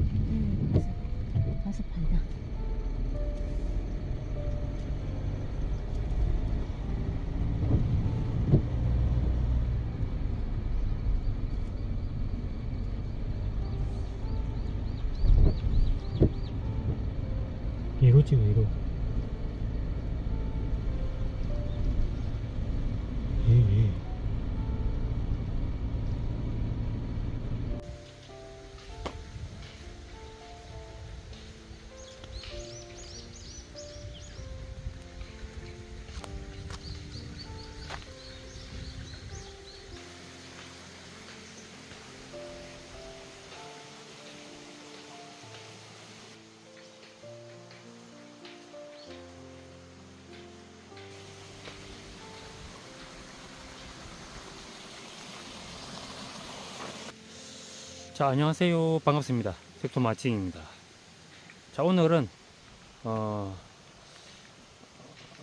음, 가서, 가서 팔자. 얘로 찍어, 얘로. 자 안녕하세요. 반갑습니다. 섹터 마칭입니다. 자 오늘은 어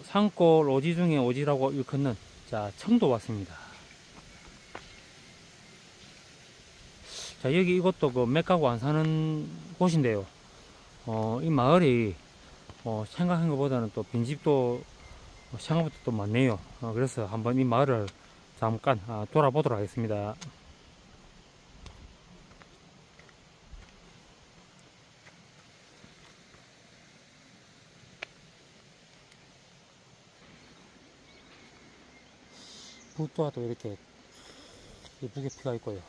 산골 오지 중에 오지라고 일컫는 자 청도 왔습니다. 자 여기 이것도 그 맥가고 안 사는 곳인데요. 어 이 마을이 어 생각한 것보다는 또 빈집도 생각보다 또 많네요. 어, 그래서 한번 이 마을을 잠깐 아, 돌아보도록 하겠습니다 붓도와도 이렇게 예쁘게 피가 있고요.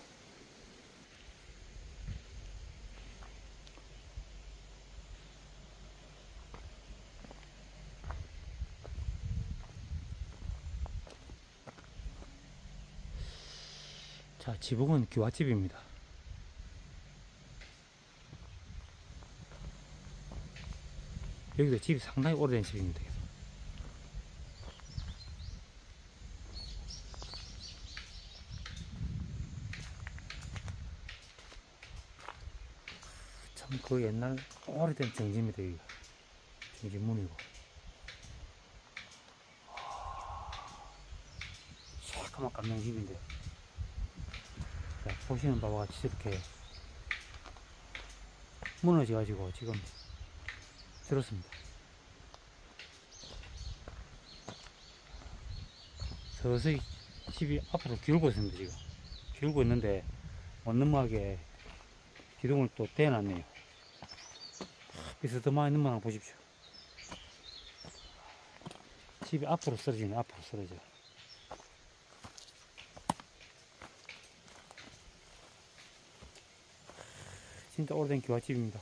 자, 지붕은 기와집입니다. 여기도 집이 상당히 오래된 집입니다. 참 그 옛날 오래된 정지입니다. 여기가. 정지문이고. 새까만 감명집인데. 자, 보시는 바와 같이 이렇게 무너져 가지고 지금 들었습니다. 서서히 집이 앞으로 기울고 있습니다. 지금 기울고 있는데 못 넘어가게 기둥을 또 대놨네요. 비스듬하게 있는 만 보십시오. 집이 앞으로 쓰러지네, 앞으로 쓰러져. 진짜 오래된 기와집입니다.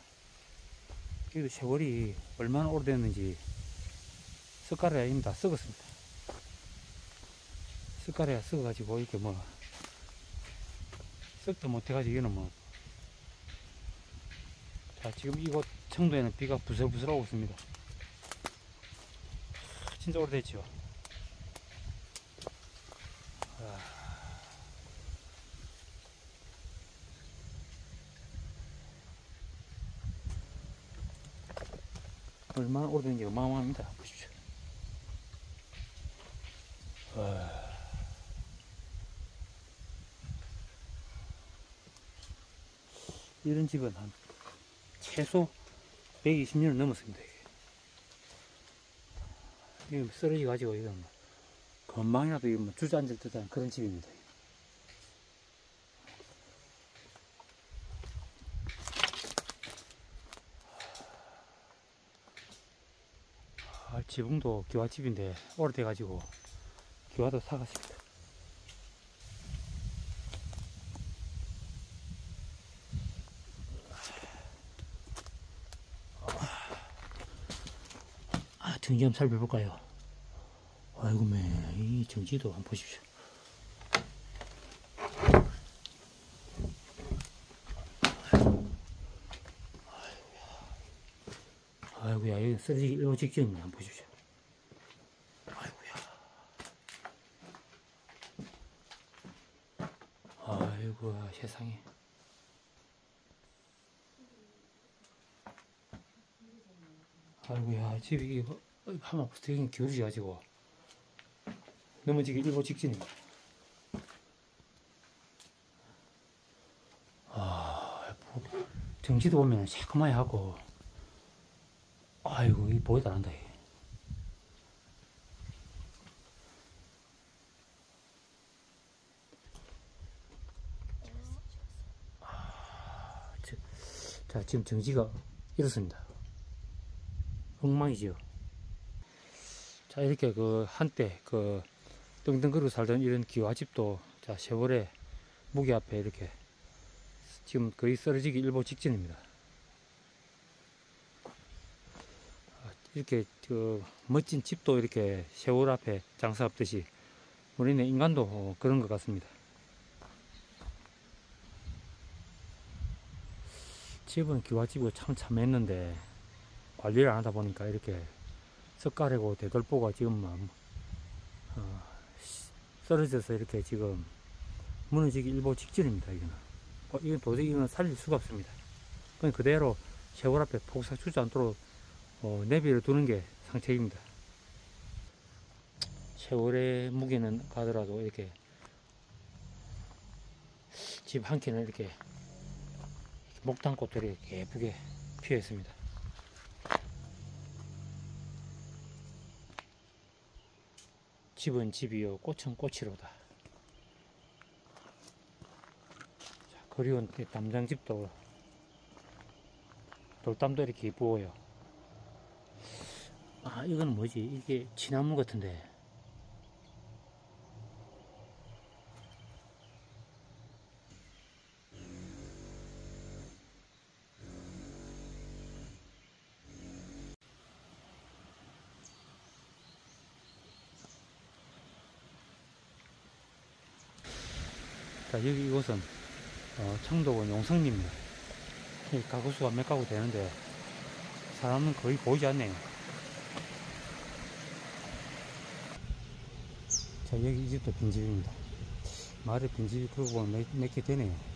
여기도 세월이 얼마나 오래됐는지 숟가락에 이미 다 썩었습니다. 숟가락에 썩어가지고 이렇게 뭐 썩도 못해가지고 이거는 뭐 자, 지금 이곳 청도에는 비가 부슬부슬 오고 있습니다. 진짜 오래됐죠. 아. 얼마나 오래된지 어마어마합니다. 보십시오. 와. 이런 집은 한 최소 120년을 넘었습니다. 이거 쓰러져 가지고 이거 뭐 건방이라도 이거 뭐 주저앉을 듯한 그런 집입니다. 아, 지붕도 기와집인데 오래돼 가지고 기와도 사갔습니다. 정지 한번 살펴볼까요? 아이고, 매, 이 정지도 한번 보십시오. 아이고야, 여기 쓰러지기 일보 직전이네. 한번 보십시오. 아이고야. 아이고야, 세상에. 아이고야, 집이 이거 하면 되게 기울어져가지고 넘어지기 일보 직전입니다. 아, 보- 정지도 보면 새까맣게 하고 아이고 이 보이도 안 한다. 아, 저- 자 지금 정지가 이렇습니다. 엉망이지요. 자, 이렇게 그 한때 그 떵떵거리고 살던 이런 기와집도 자, 세월의 무기 앞에 이렇게 지금 거의 쓰러지기 일보 직전입니다. 아, 이렇게 그 멋진 집도 이렇게 세월 앞에 장사 없듯이 우리는 인간도 그런 것 같습니다. 집은 기와집이고 참 참했는데 관리를 안 하다 보니까 이렇게 석가래고 대돌보가 지금 어, 쓰러져서 이렇게 지금 무너지기 일보 직전입니다. 이거는 어, 이건 도저히 이건 살릴 수가 없습니다. 그냥 그대로 세월 앞에 폭삭 주저앉도록 어, 내비를 두는 게 상책입니다. 세월의 무게는 가더라도 이렇게 집 한 켠을 이렇게 목탄 꽃들이 예쁘게 피어 있습니다. 집은 집이요, 꽃은 꽃이로다. 자, 그리운 담장집도 돌담도 이렇게 부어요. 아, 이건 뭐지? 이게 지나무 같은데. 자, 여기 이곳은 어, 청도군 용성리입니다. 이 가구 수가 몇 가구 되는데 사람은 거의 보이지 않네요. 자, 여기 이 집도 빈집입니다. 마을에 빈집이 그러고 보면 몇 개 되네요.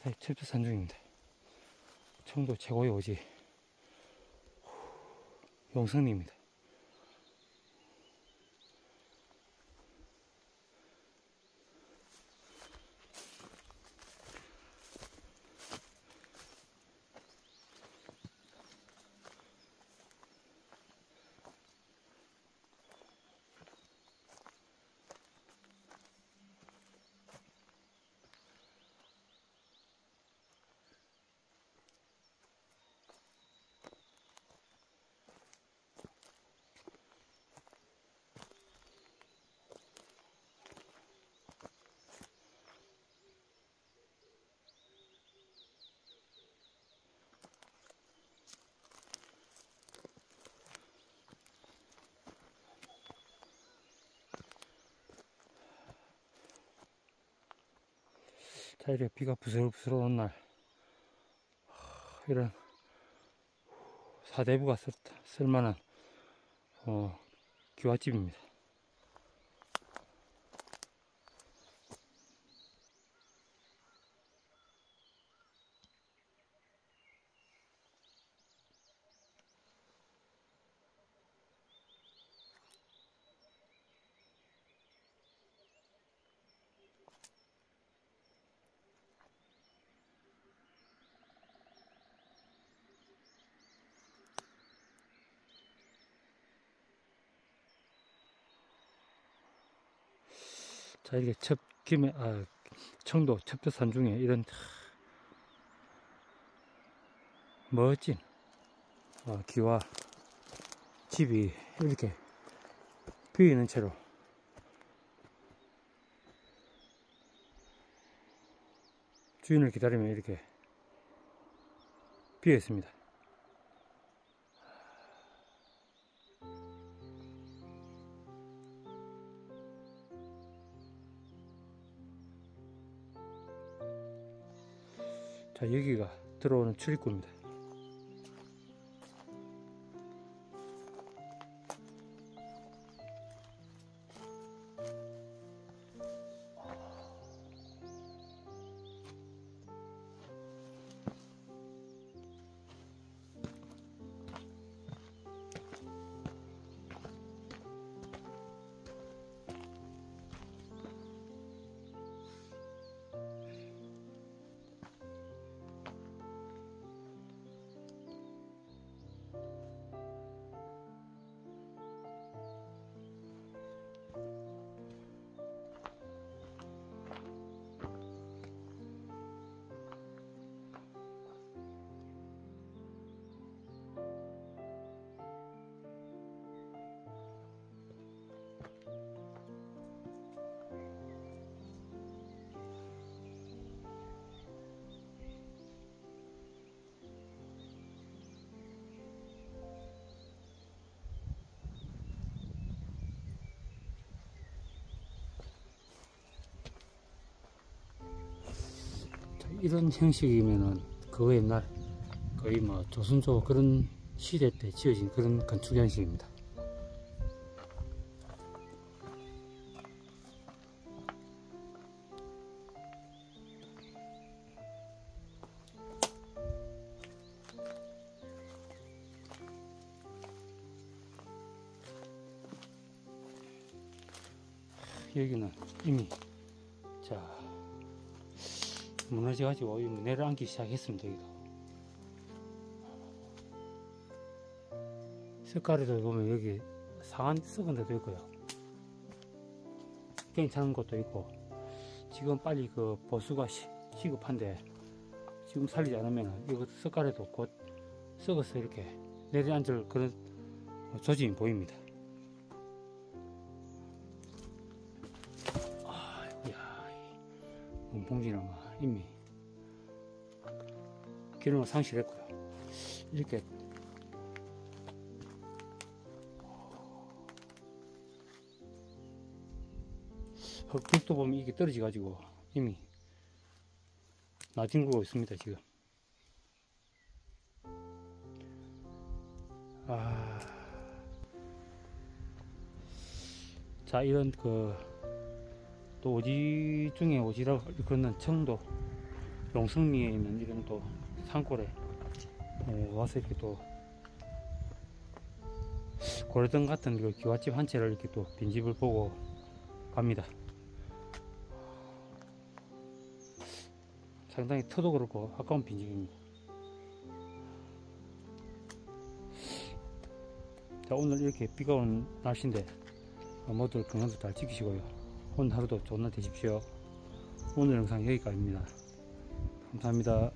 아, 다 첩도 산중입니다. 청도 최고의 오지. 용성리입니다. 자, 이렇게 비가 부스러부스러 온 날, 하, 이런 사대부가 쓸, 쓸만한, 어, 기와집입니다. 자, 이렇게 첩, 김해, 아, 청도 첩도산 중에 이런 멋진 어, 기와 집이 이렇게 비어 있는 채로 주인을 기다리며 이렇게 비어 있습니다. 자, 여기가 들어오는 출입구입니다. 이런 형식이면은 그 옛날 거의 뭐 조선조 그런 시대 때 지어진 그런 건축 형식입니다. 여기는 이미 자 무너져가지고 여기 내려앉기 시작했습니다 여기도 색깔에도 보면 여기 상한 썩은 데도 있고요. 괜찮은 것도 있고. 지금 빨리 그 보수가 시, 시급한데 지금 살리지 않으면 이거 색깔에도 곧 썩어서 이렇게 내려앉을 그런 조짐이 보입니다. 아, 야, 문봉지나마 이미 기능을 상실했고요. 이렇게 흙벽도 보면 이게 떨어져 가지고 이미 나뒹구고 있습니다 지금 아... 자 이런 그 또 오지 중에 오지라고 그러는 청도 용성리에 있는 이런 또 산골에 예, 와서 이렇게 또 고래등 같은 그 기와집 한 채를 이렇게 또 빈집을 보고 갑니다. 상당히 터도 그렇고 아까운 빈집입니다. 자, 오늘 이렇게 비가 오는 날씨인데 모두 건강도 잘 지키시고요. 오늘 하루도 좋은 날 되십시오. 오늘 영상 여기까지입니다. 감사합니다.